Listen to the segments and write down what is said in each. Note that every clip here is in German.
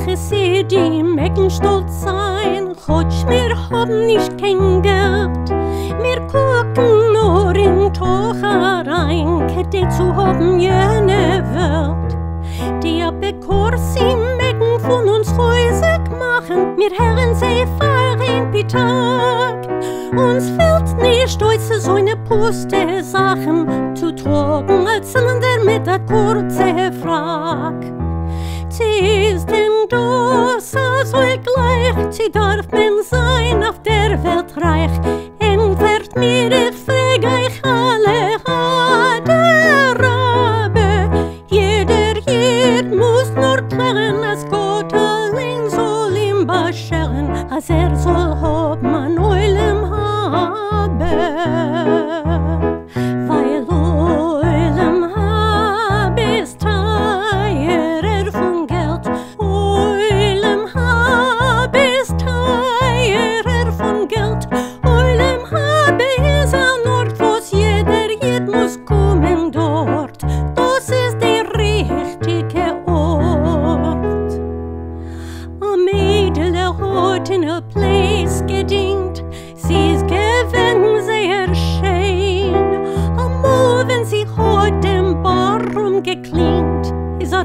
Sache sie die Mecken stolz sein, Chotsch mir haben nicht kein Geld. Wir gucken nur in Tocha rein, Kette zu haben jene Welt. Die sie Mecken von uns häusig machen, mir Herren sie fahren Tag. Uns fehlt nicht heute so eine Puste Sachen zu tragen, als Zylinder mit der kurze Frag. Sie darf man sein auf der Welt reich, entfert mir ich frag euch alle, der Rabe, jeder jed muss nur klären, als Gott allein soll ihm bescheren, als er soll hob man Eulem habe.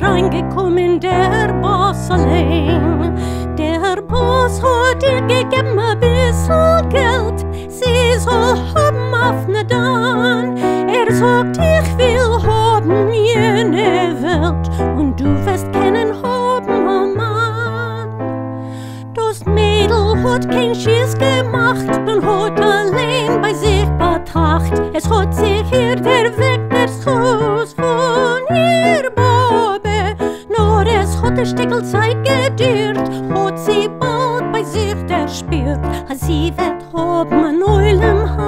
Reingekommen, der Boss allein. Der Boss hat ihr gegeben a bissl Geld, sie soll haben auf ne Dan. Er sagt, ich will haben jene Welt, und du wirst kennen haben, oh Mann. Das Mädel hat kein Schiss gemacht, bin hat allein bei sich betracht. Es hat sich hier der Weg Zeit gedürt, hat sie bald bei sich der spürt, als sie wird haben an Eulen habe.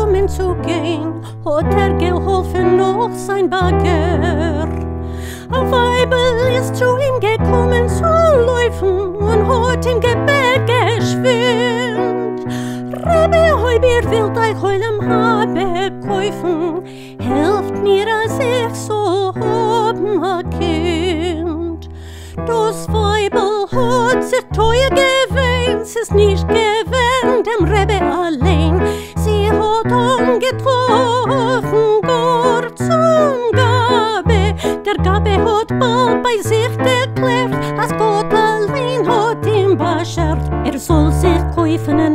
Gekommen zu gehen, hat er geholfen noch sein Bagger. Ein Weibel ist zu ihm gekommen zu laufen und hat ihm Gebet geschwind. Rebbe, hoi, mir will euch heulem habe kaufen, helft mir, als ich so haben a Kind. Das Weibel hat sich teuer gewöhnt, es ist nicht gewöhnt bald bei sich erklärt, als Gott allein hat ihm beschert. Er soll sich kaufen